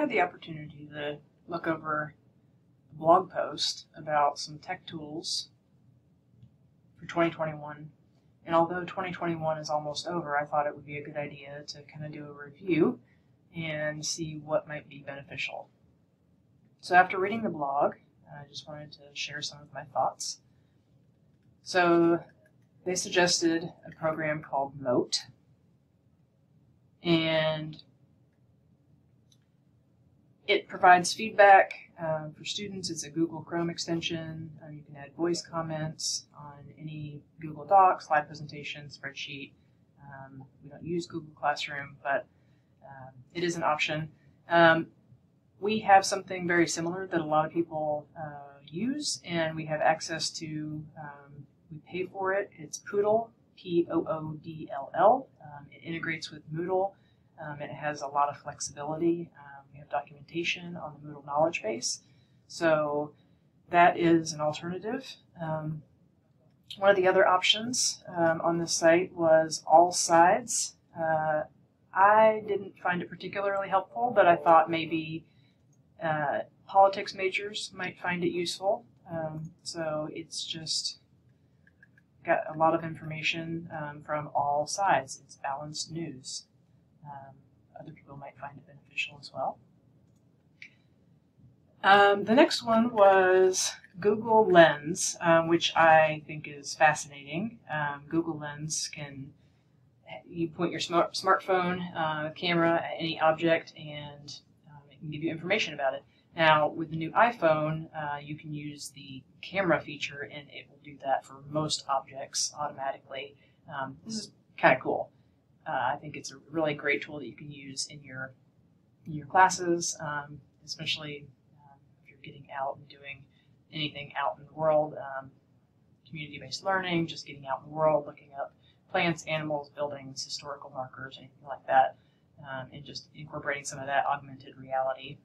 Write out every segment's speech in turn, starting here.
had the opportunity to look over a blog post about some tech tools for 2021. And although 2021 is almost over, I thought it would be a good idea to kind of do a review and see what might be beneficial. So after reading the blog, I just wanted to share some of my thoughts. So they suggested a program called Mote. And it provides feedback um, for students. It's a Google Chrome extension. Um, you can add voice comments on any Google Doc, slide presentation, spreadsheet. Um, we don't use Google Classroom, but um, it is an option. Um, we have something very similar that a lot of people uh, use, and we have access to. Um, we pay for it. It's PoodLL, P O O D L L. it integrates with Moodle. It has a lot of flexibility. we have documentation on the Moodle knowledge base. So that is an alternative. Um, one of the other options um, on this site was All Sides. Uh, I didn't find it particularly helpful, but I thought maybe uh, politics majors might find it useful. Um, so it's just got a lot of information um, from all sides. It's balanced news. Um, other people might find it beneficial as well. Um, the next one was Google Lens, um, which I think is fascinating. Um, Google Lens can you point your smart, smartphone uh, camera at any object and um, it can give you information about it. Now, with the new iPhone, uh, you can use the camera feature and it will do that for most objects automatically. Um, this is kind of cool. Uh, I think it's a really great tool that you can use in your in your classes, um, especially um, if you're getting out and doing anything out in the world, um, community-based learning, just getting out in the world, looking up plants, animals, buildings, historical markers, anything like that, um, and just incorporating some of that augmented reality.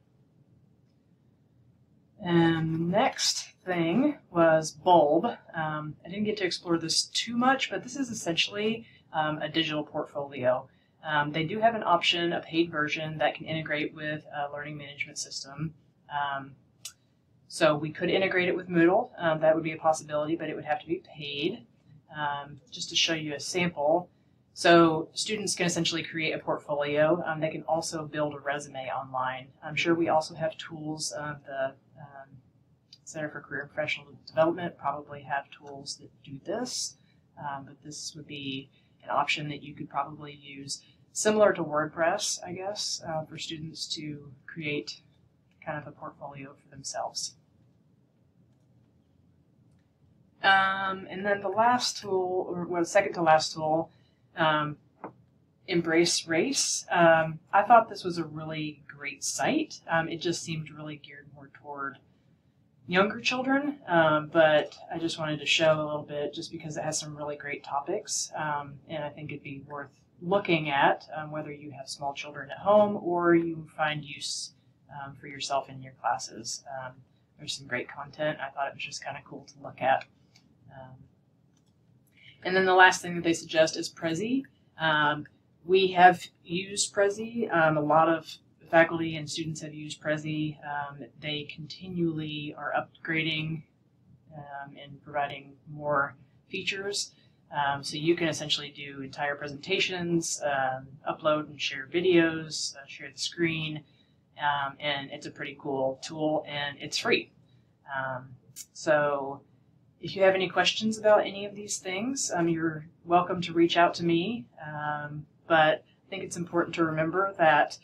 And next thing was Bulb. Um, I didn't get to explore this too much, but this is essentially um, a digital portfolio. Um, they do have an option, a paid version, that can integrate with a learning management system. Um, so we could integrate it with Moodle. Um, that would be a possibility, but it would have to be paid. Um, just to show you a sample. So students can essentially create a portfolio. Um, they can also build a resume online. I'm sure we also have tools. Uh, the um, Center for Career and Professional Development probably have tools that do this, but this would be an option that you could probably use similar to WordPress, I guess, uh, for students to create kind of a portfolio for themselves. Um, and then the last tool, or well, second to last tool, um, Embrace Race. Um, I thought this was a really great site. Um, it just seemed really geared more toward younger children, um, but I just wanted to show a little bit just because it has some really great topics, um, and I think it'd be worth looking at whether you have small children at home or you find use for yourself in your classes. there's some great content. I thought it was just kind of cool to look at. Um, and then the last thing that they suggest is Prezi. Um, we have used Prezi. Um, a lot of faculty and students have used Prezi. Um, they continually are upgrading um, and providing more features. Um, so you can essentially do entire presentations, upload and share videos, uh, share the screen, and it's a pretty cool tool and it's free. so if you have any questions about any of these things, um, you're welcome to reach out to me. Um, but I think it's important to remember that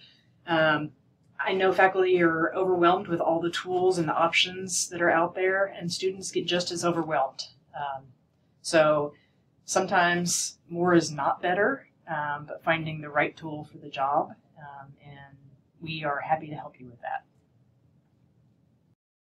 um, I know faculty are overwhelmed with all the tools and the options that are out there, and students get just as overwhelmed. Um, so sometimes more is not better, um, but finding the right tool for the job, um, and we are happy to help you with that.